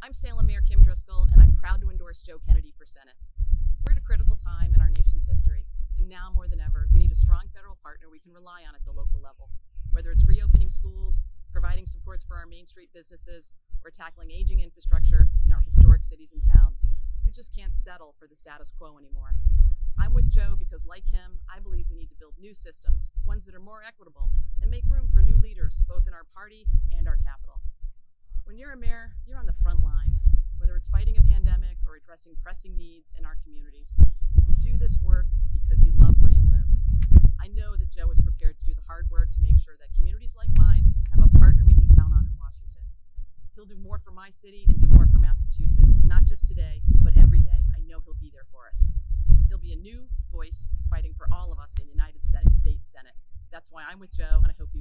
I'm Salem Mayor Kim Driscoll, and I'm proud to endorse Joe Kennedy for Senate. We're at a critical time in our nation's history, and now more than ever, we need a strong federal partner we can rely on at the local level. Whether it's reopening schools, providing supports for our Main Street businesses, or tackling aging infrastructure in our historic cities and towns, we just can't settle for the status quo anymore. I'm with Joe because, like him, I believe we need to build new systems, ones that are more equitable, and make room for new leaders, both in our party and our capital. You're a mayor, you're on the front lines, whether it's fighting a pandemic or addressing pressing needs in our communities. You do this work because you love where you live. I know that Joe is prepared to do the hard work to make sure that communities like mine have a partner we can count on in Washington. He'll do more for my city and do more for Massachusetts, not just today, but every day. I know he'll be there for us. He'll be a new voice fighting for all of us in the United States Senate. That's why I'm with Joe, and I hope you.